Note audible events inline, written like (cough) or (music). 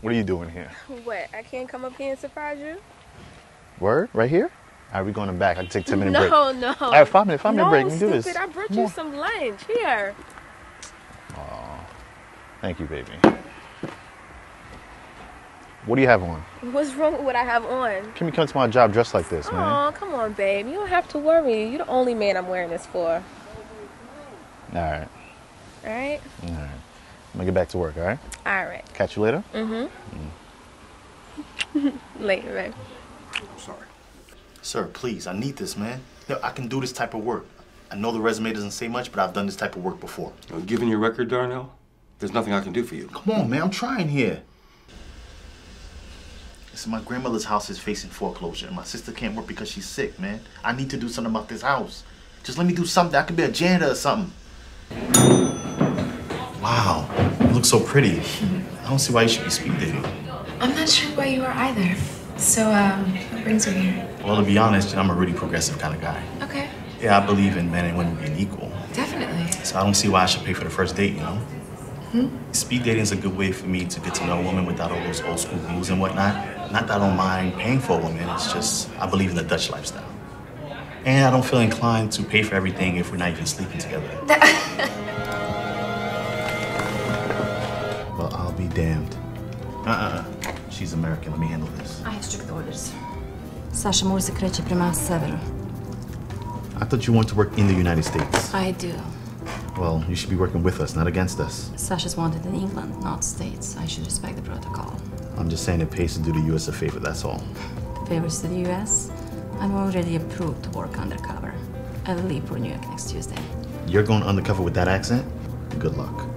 What are you doing here? (laughs) What? I can't come up here and surprise you? Word? Right here? All right, we going in back. I can take 10 minute no, break. No, no. All right, five minute, five minute no, break. We can stupid. do this. I brought you some lunch. Here. Oh, thank you, baby. What do you have on? What's wrong with what I have on? Can we come to my job dressed like this, man? Oh, come on, babe. You don't have to worry. You're the only man I'm wearing this for. All right, All right? all right. I'm gonna get back to work, all right? All right. Catch you later? Mm-hmm. Mm. (laughs) later, babe. I'm sorry. Sir, please, I need this, man. No, I can do this type of work. I know the resume doesn't say much, but I've done this type of work before. Well, given your record, Darnell, there's nothing I can do for you. Come on, man, I'm trying here. Listen, my grandmother's house is facing foreclosure, and my sister can't work because she's sick, man. I need to do something about this house. Just let me do something. I could be a janitor or something. Look so pretty. I don't see why you should be speed dating. I'm not sure why you are either. So, um, what brings you here? Well, to be honest, I'm a really progressive kind of guy. Okay, Yeah, I believe in men and women being equal. definitely. So I don't see why I should pay for the first date, you know? Hmm? Speed dating is a good way for me to get to know a woman without all those old school rules and whatnot. Not that I don't mind paying for a woman, it's just I believe in the Dutch lifestyle. And I don't feel inclined to pay for everything if we're not even sleeping together. (laughs) damned. Uh-uh. She's American. Let me handle this. I have strict orders. Sasha mora se kreće prema severu. I thought you wanted to work in the United States. I do. Well, you should be working with us, not against us. Sasha's wanted in England, not States. I should respect the protocol. I'm just saying it pays to do the U.S. a favor, that's all. (laughs) Favors to the US? I'm already approved to work undercover. I'll leave for New York next Tuesday. You're going undercover with that accent? Good luck.